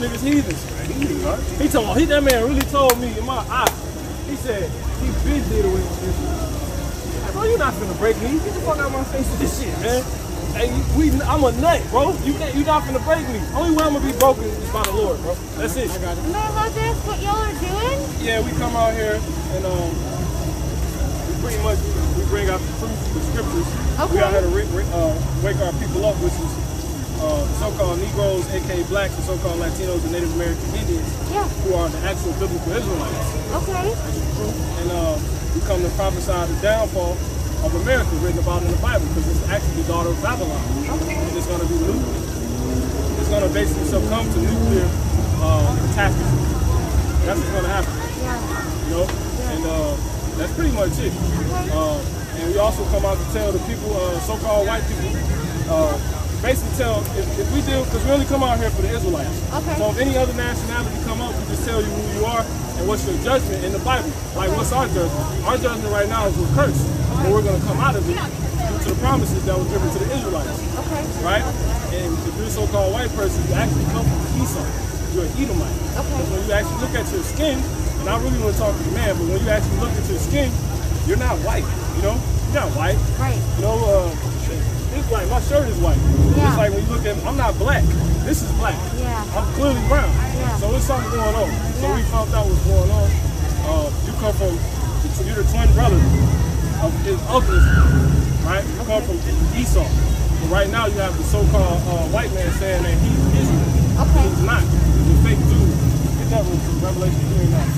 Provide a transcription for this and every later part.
niggas heathens. He told me, he, that man really told me in my eye. He said, he been did away with this. Hey, bro, you not finna break me. Get the fuck out of my face with this shit, man. Hey, we, I'm a nut, bro. You, you not finna break me. Only way I'm gonna be broken is by the Lord, bro. That's it. You know about this? What y'all are doing? Yeah, we come out here and um, we pretty much we bring out the truth, the scriptures. We Okay. out here to re- re- uh, wake our people up, which is uh, so-called Negroes, aka blacks, and so-called Latinos and Native American Indians, Yeah. who are the actual biblical Israelites. Okay. And uh, we come to prophesy the downfall of America written about in the Bible because it's actually the daughter of Babylon. And it's going to be new. It's going to basically succumb to nuclear uh, catastrophe. That's what's going to happen. Yeah. You know? And uh, that's pretty much it. Uh, and we also come out to tell the people, uh, so-called white people, uh, basically tell, if, if we deal, because we only come out here for the Israelites. Okay. So if any other nationality come up, we just tell you who you are and what's your judgment in the Bible. Like, what's our judgment? Our judgment right now is we're cursed. But we're going to come out of it due to the promises that were given to the Israelites. Okay. Right? And if you're a so-called white person, you actually come from Esau. You're an Edomite. Okay. When you actually look at your skin, and I really want to talk to the man, but when you actually look at your skin, you're not white. You know, you're not white. Right. You know, uh, like my shirt is white. Yeah. It's like when you look at, I'm not black. This is black. Yeah. I'm clearly brown. Yeah. So there's something going on. So Yeah. we found out what's going on. Uh, you come from, you're the twin brother of, of Israel, right? You come from Esau. But right now you have the so-called uh, white man saying that he's Israel. Okay. He's not. He's a fake Jew. Get that one from Revelation 3 and 9.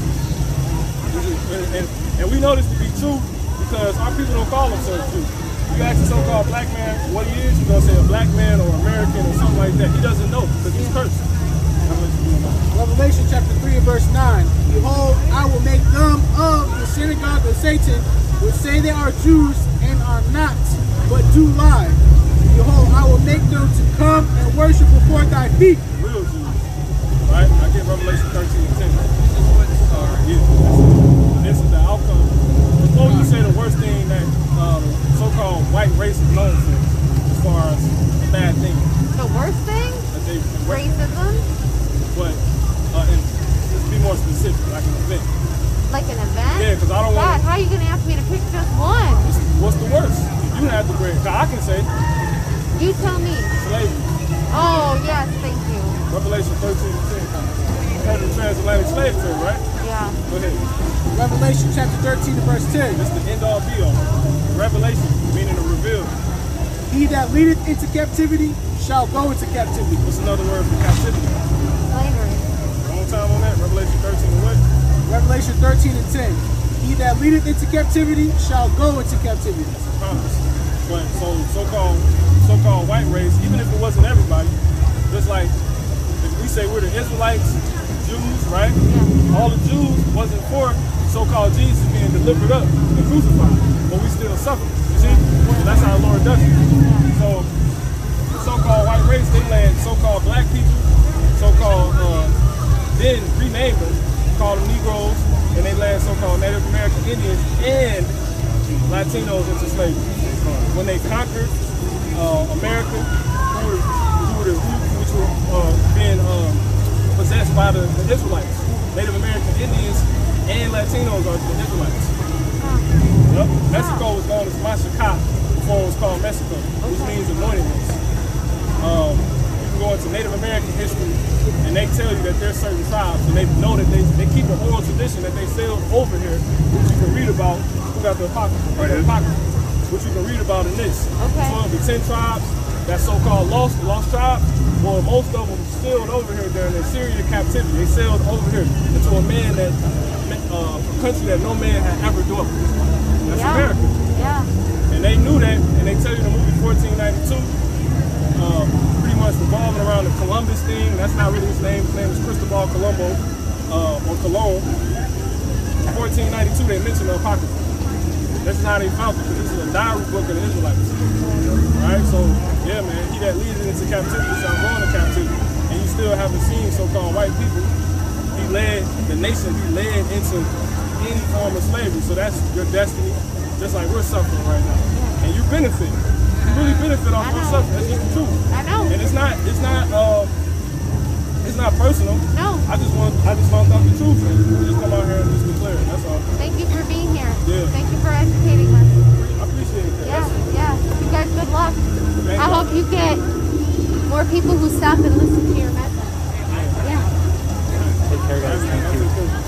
And, and, and we know this to be true because our people don't call themselves Jews. You ask a so-called black man what he is, he's gonna say a black man or American or something like that. He doesn't know because he's cursed. Revelation 3 and 9. Revelation chapter 3 and verse 9. Behold, I will make them of the synagogue of Satan, which say they are Jews and are not, but do lie. Behold, I will make them to come and worship before thy feet. real Jews. Right? I get Revelation 13 and 10. Uh, yeah, this is the outcome. Before you say the worst thing that uh, the so-called white race is known for, as far as a bad thing The worst thing? that they Racism? But uh, and let's be more specific, like an event. Like an event? Yeah, 'cause I don't wanna- how are you gonna ask me to pick just one? What's the worst? You have to bring. 'cause I can say You tell me. slavery. Oh yes, thank you. Revelation 13 and 10. Had the transatlantic slave trade, right? Yeah. Go ahead. Revelation chapter 13 and verse 10. That's the end all be all. Revelation, meaning the reveal. He that leadeth into captivity shall go into captivity. What's another word for captivity? and 10. He that leadeth into captivity shall go into captivity. That's a promise. But so so-called so-called white race, even if it wasn't everybody, just like if we say we're the Israelites, Jews, right? All the Jews wasn't for so-called Jesus being delivered up and crucified, but we still suffer. You see? That's how the Lord does it. So so-called white race, they led so-called black people so-called Native American Indians and Latinos into slavery. When they conquered uh, America, who were, who were, the, which were uh, being um, possessed by the, the Israelites, Native American Indians and Latinos are the Israelites. Yep. Mexico was known as Machaca before it was called Mexico, which means anointed ones. Um, you can go into Native American history and they tell you that there's certain tribes and they know that they, they keep an oral tradition that they sailed over here, which you can read about. Who got the apocrypha? Right, the apocrypha, which you can read about in this. Okay. 12 to 10 tribes, that so-called lost, lost tribe, well, most of them sailed over here during the Syrian captivity. They sailed over here into a man that, uh, a country that no man had ever dwelt. That's yeah. America. Yeah. And they knew that, and they tell you in the movie 1492, um, pretty much revolving around the Columbus thing. That's not really his name. His name is Cristobal Colombo, uh, or Colón. 1492, they mention the Apocrypha. That's not they found it, because this is a diary book of the Israelites. Alright, so, yeah, man, he that leads into captivity shall go into captivity. And you still haven't seen so-called white people be led, the nation be led into any form of slavery. So that's your destiny, just like we're suffering right now. And you benefit really benefit off this substance. That's just the. I know. And it's not, it's not, uh, it's not personal. No. I just want, I just found out the truth, and we just come out here and just declare it. That's all. Thank you for being here. Yeah. Thank you for educating us. I appreciate that. Yeah, yeah. You guys, good luck. Thank I you. hope you get more people who stop and listen to your message. Yeah. Take care, guys. Thank you.